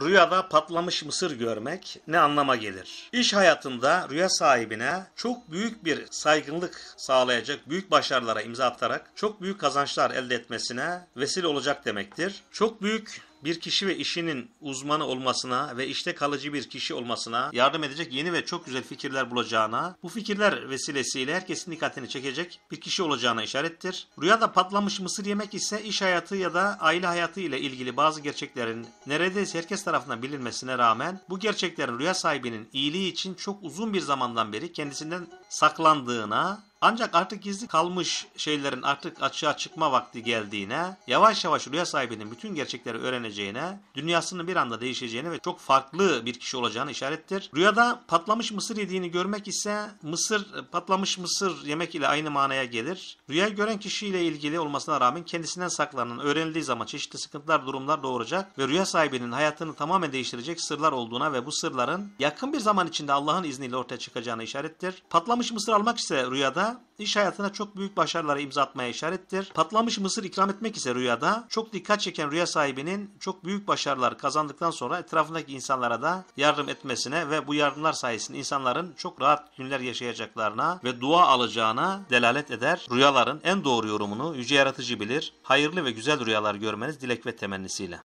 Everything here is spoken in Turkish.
Rüyada patlamış mısır görmek ne anlama gelir? İş hayatında rüya sahibine çok büyük bir saygınlık sağlayacak, büyük başarılara imza atarak çok büyük kazançlar elde etmesine vesile olacak demektir. Çok büyük bir kişi ve işinin uzmanı olmasına ve işte kalıcı bir kişi olmasına yardım edecek yeni ve çok güzel fikirler bulacağına, bu fikirler vesilesiyle herkesin dikkatini çekecek bir kişi olacağına işarettir. Rüyada patlamış mısır yemek ise iş hayatı ya da aile hayatı ile ilgili bazı gerçeklerin neredeyse herkes tarafından bilinmesine rağmen bu gerçeklerin rüya sahibinin iyiliği için çok uzun bir zamandan beri kendisinden saklandığına ancak artık gizli kalmış şeylerin artık açığa çıkma vakti geldiğine, yavaş yavaş rüya sahibinin bütün gerçekleri öğreneceğine, dünyasının bir anda değişeceğine ve çok farklı bir kişi olacağını işarettir. Rüyada patlamış mısır yediğini görmek ise mısır patlamış mısır yemek ile aynı manaya gelir. Rüyayı gören kişiyle ilgili olmasına rağmen kendisinden saklanan, öğrenildiği zaman çeşitli sıkıntılar, durumlar doğuracak ve rüya sahibinin hayatını tamamen değiştirecek sırlar olduğuna ve bu sırların yakın bir zaman içinde Allah'ın izniyle ortaya çıkacağına işarettir. Patlamış mısır almak ise rüyada iş hayatına çok büyük başarılara imza atmaya işarettir. Patlamış mısır ikram etmek ise rüyada çok dikkat çeken rüya sahibinin çok büyük başarılar kazandıktan sonra etrafındaki insanlara da yardım etmesine ve bu yardımlar sayesinde insanların çok rahat günler yaşayacaklarına ve dua alacağına delalet eder. Rüyaların en doğru yorumunu yüce yaratıcı bilir. Hayırlı ve güzel rüyalar görmeniz dilek ve temennisiyle.